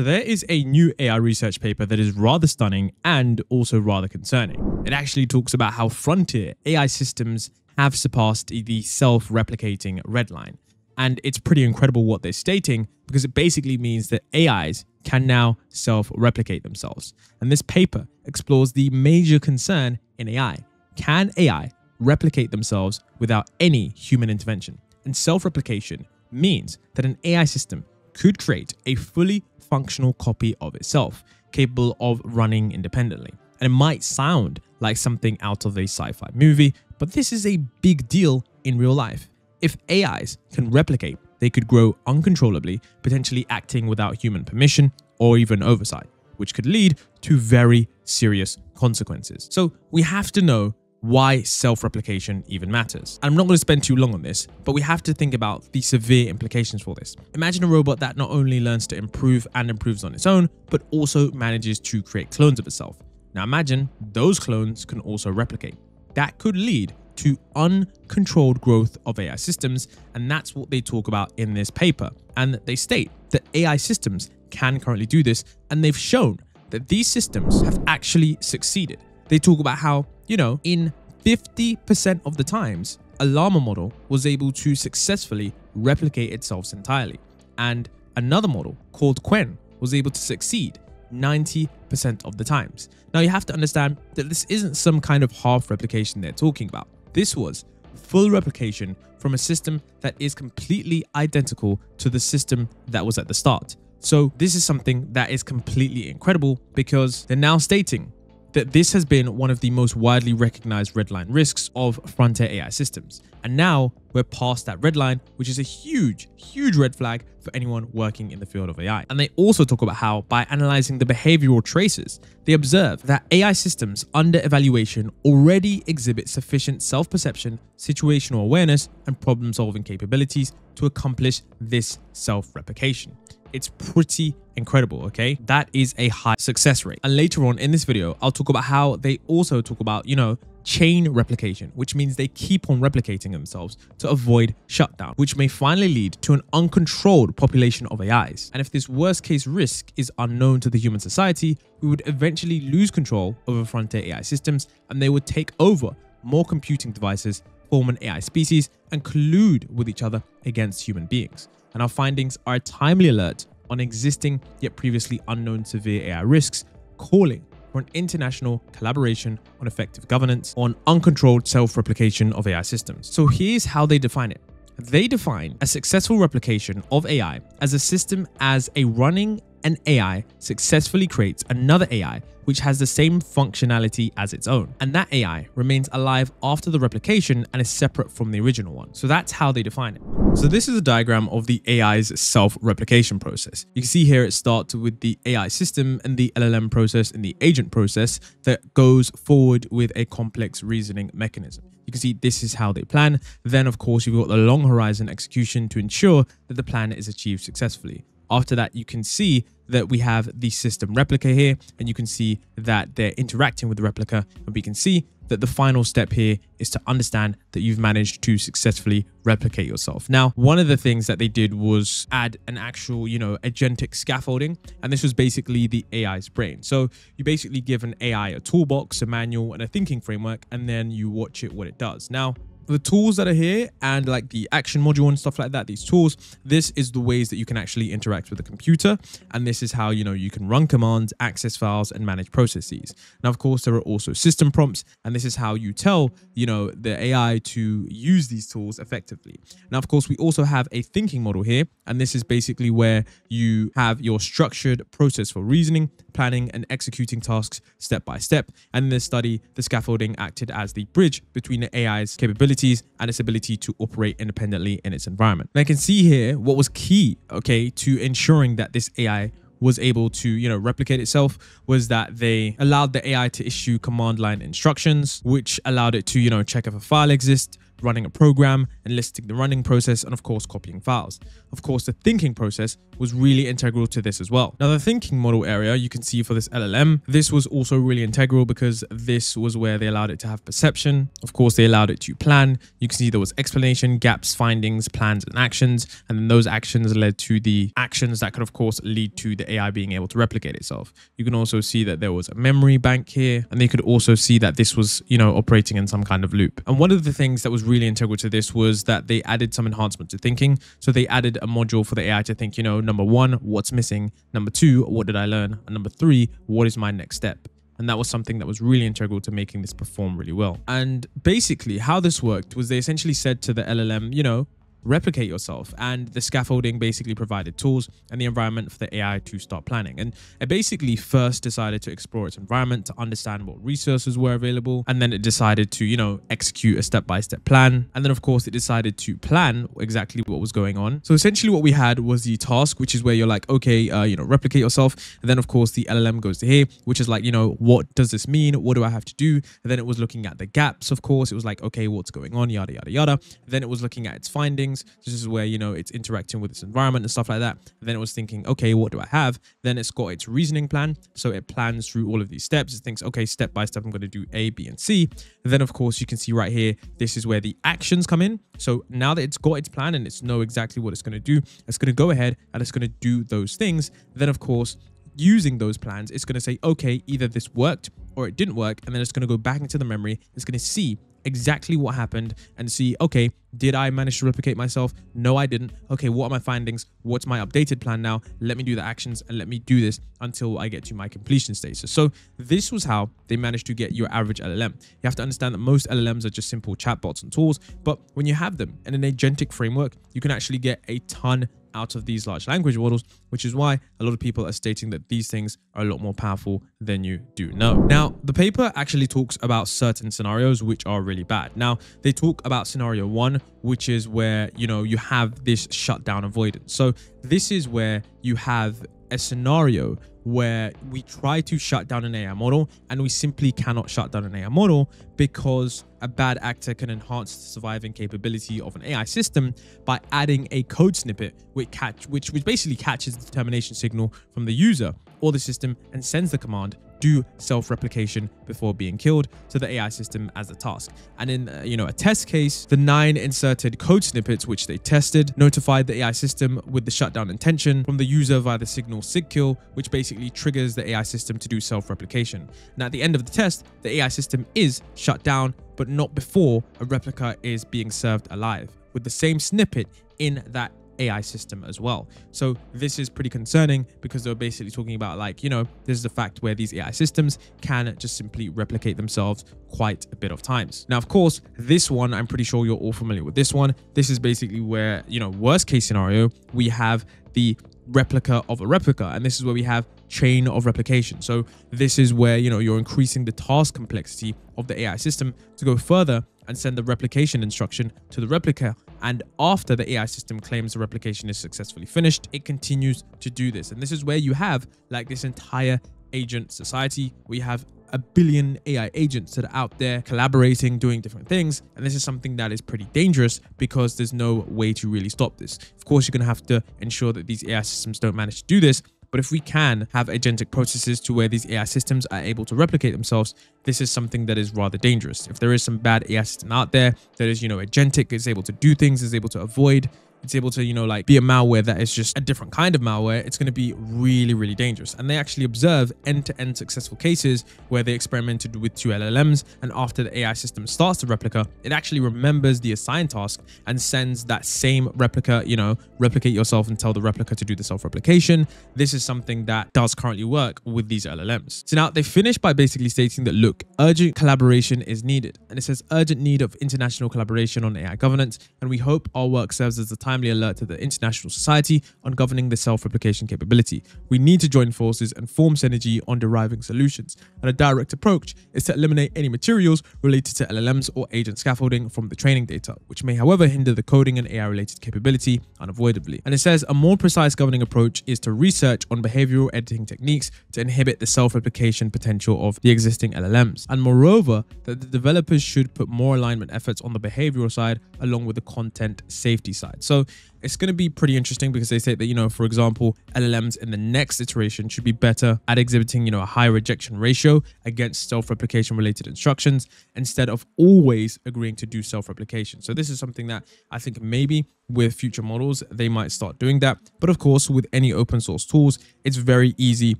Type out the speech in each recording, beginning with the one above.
So there is a new AI research paper that is rather stunning and also rather concerning. It actually talks about how frontier AI systems have surpassed the self-replicating red line. And it's pretty incredible what they're stating because it basically means that AIs can now self-replicate themselves. And this paper explores the major concern in AI. Can AI replicate themselves without any human intervention? And self-replication means that an AI system could create a fully functional copy of itself, capable of running independently. And it might sound like something out of a sci fi movie, but this is a big deal in real life. If AIs can replicate, they could grow uncontrollably, potentially acting without human permission or even oversight, which could lead to very serious consequences. So we have to know why self-replication even matters. And I'm not going to spend too long on this, but we have to think about the severe implications for this. Imagine a robot that not only learns to improve and improves on its own, but also manages to create clones of itself. Now imagine those clones can also replicate. That could lead to uncontrolled growth of AI systems, and that's what they talk about in this paper. And they state that AI systems can currently do this, and they've shown that these systems have actually succeeded. They talk about how you know, in 50% of the times, a llama model was able to successfully replicate itself entirely. And another model called Qwen was able to succeed 90% of the times. Now you have to understand that this isn't some kind of half replication they're talking about. This was full replication from a system that is completely identical to the system that was at the start. So this is something that is completely incredible because they're now stating that this has been one of the most widely recognized redline risks of frontier AI systems. And now we're past that red line, which is a huge, huge red flag for anyone working in the field of AI. And they also talk about how by analyzing the behavioral traces, they observe that AI systems under evaluation already exhibit sufficient self-perception, situational awareness, and problem-solving capabilities to accomplish this self-replication. It's pretty incredible, okay? That is a high success rate. And later on in this video, I'll talk about how they also talk about, you know, chain replication, which means they keep on replicating themselves to avoid shutdown, which may finally lead to an uncontrolled population of AIs. And if this worst case risk is unknown to the human society, we would eventually lose control over frontier AI systems and they would take over more computing devices, form an AI species, and collude with each other against human beings and our findings are a timely alert on existing yet previously unknown severe AI risks, calling for an international collaboration on effective governance on uncontrolled self-replication of AI systems. So here's how they define it. They define a successful replication of AI as a system as a running an AI successfully creates another AI which has the same functionality as its own. And that AI remains alive after the replication and is separate from the original one. So that's how they define it. So this is a diagram of the AI's self-replication process. You can see here it starts with the AI system and the LLM process and the agent process that goes forward with a complex reasoning mechanism. You can see this is how they plan. Then, of course, you've got the long horizon execution to ensure that the plan is achieved successfully. After that, you can see that we have the system replica here, and you can see that they're interacting with the replica. And we can see that the final step here is to understand that you've managed to successfully replicate yourself. Now, one of the things that they did was add an actual, you know, agentic scaffolding, and this was basically the AI's brain. So you basically give an AI a toolbox, a manual, and a thinking framework, and then you watch it what it does. Now, the tools that are here and like the action module and stuff like that, these tools, this is the ways that you can actually interact with the computer. And this is how, you know, you can run commands, access files and manage processes. Now, of course, there are also system prompts, and this is how you tell, you know, the AI to use these tools effectively. Now, of course, we also have a thinking model here, and this is basically where you have your structured process for reasoning, planning and executing tasks step by step. And in this study, the scaffolding acted as the bridge between the AI's capability and its ability to operate independently in its environment. And I can see here what was key, okay, to ensuring that this AI was able to, you know, replicate itself was that they allowed the AI to issue command line instructions, which allowed it to, you know, check if a file exists, running a program, enlisting the running process, and of course, copying files. Of course, the thinking process was really integral to this as well. Now, the thinking model area you can see for this LLM, this was also really integral because this was where they allowed it to have perception. Of course, they allowed it to plan. You can see there was explanation, gaps, findings, plans, and actions. And then those actions led to the actions that could, of course, lead to the AI being able to replicate itself. You can also see that there was a memory bank here, and they could also see that this was, you know, operating in some kind of loop. And one of the things that was really integral to this was that they added some enhancement to thinking. So they added a module for the AI to think, you know, number one, what's missing? Number two, what did I learn? And number three, what is my next step? And that was something that was really integral to making this perform really well. And basically, how this worked was they essentially said to the LLM, you know, replicate yourself. And the scaffolding basically provided tools and the environment for the AI to start planning. And it basically first decided to explore its environment to understand what resources were available. And then it decided to, you know, execute a step-by-step plan. And then of course it decided to plan exactly what was going on. So essentially what we had was the task, which is where you're like, okay, uh, you know, replicate yourself. And then of course the LLM goes to here, which is like, you know, what does this mean? What do I have to do? And then it was looking at the gaps, of course. It was like, okay, what's going on? Yada, yada, yada. Then it was looking at its findings things. This is where, you know, it's interacting with its environment and stuff like that. then it was thinking, okay, what do I have? Then it's got its reasoning plan. So it plans through all of these steps. It thinks, okay, step by step, I'm going to do A, B, and C. then, of course, you can see right here, this is where the actions come in. So now that it's got its plan and it's know exactly what it's going to do, it's going to go ahead and it's going to do those things. Then, of course, using those plans, it's going to say, okay, either this worked or it didn't work. And then it's going to go back into the memory. It's going to see exactly what happened and see, okay, did I manage to replicate myself? No, I didn't. Okay, what are my findings? What's my updated plan now? Let me do the actions and let me do this until I get to my completion status. So this was how they managed to get your average LLM. You have to understand that most LLMs are just simple chatbots and tools, but when you have them in an agentic framework, you can actually get a ton out of these large language models, which is why a lot of people are stating that these things are a lot more powerful than you do know. Now, the paper actually talks about certain scenarios which are really bad. Now, they talk about scenario one, which is where, you know, you have this shutdown avoidance. So this is where you have a scenario where we try to shut down an AI model and we simply cannot shut down an AI model because a bad actor can enhance the surviving capability of an AI system by adding a code snippet which catch which, which basically catches the determination signal from the user or the system and sends the command do self-replication before being killed to the AI system as a task. And in uh, you know a test case, the nine inserted code snippets which they tested notified the AI system with the shutdown intention from the user via the signal sigkill, which basically triggers the AI system to do self-replication. And at the end of the test, the AI system is shut down, but not before a replica is being served alive with the same snippet in that AI system as well. So this is pretty concerning because they're basically talking about like, you know, this is the fact where these AI systems can just simply replicate themselves quite a bit of times. Now, of course, this one, I'm pretty sure you're all familiar with this one. This is basically where, you know, worst case scenario, we have the replica of a replica. And this is where we have chain of replication. So this is where, you know, you're increasing the task complexity of the AI system to go further and send the replication instruction to the replica. And after the AI system claims the replication is successfully finished, it continues to do this. And this is where you have like this entire agent society. We have a billion AI agents that are out there collaborating, doing different things. And this is something that is pretty dangerous because there's no way to really stop this. Of course, you're going to have to ensure that these AI systems don't manage to do this, but if we can have agentic processes to where these AI systems are able to replicate themselves, this is something that is rather dangerous. If there is some bad AI system out there that is, you know, agentic, is able to do things, is able to avoid it's able to, you know, like be a malware that is just a different kind of malware, it's going to be really, really dangerous. And they actually observe end-to-end -end successful cases where they experimented with two LLMs. And after the AI system starts the replica, it actually remembers the assigned task and sends that same replica, you know, replicate yourself and tell the replica to do the self-replication. This is something that does currently work with these LLMs. So now they finish by basically stating that, look, urgent collaboration is needed. And it says urgent need of international collaboration on AI governance. And we hope our work serves as the time timely alert to the International Society on Governing the Self-Replication Capability. We need to join forces and form synergy on deriving solutions. And a direct approach is to eliminate any materials related to LLMs or agent scaffolding from the training data, which may however hinder the coding and AI-related capability unavoidably. And it says a more precise governing approach is to research on behavioral editing techniques to inhibit the self-replication potential of the existing LLMs. And moreover, that the developers should put more alignment efforts on the behavioral side along with the content safety side. So So it's going to be pretty interesting because they say that, you know, for example, LLMs in the next iteration should be better at exhibiting, you know, a high rejection ratio against self-replication related instructions instead of always agreeing to do self-replication. So this is something that I think maybe with future models, they might start doing that. But of course, with any open source tools, it's very easy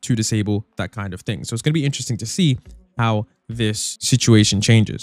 to disable that kind of thing. So it's going to be interesting to see how this situation changes.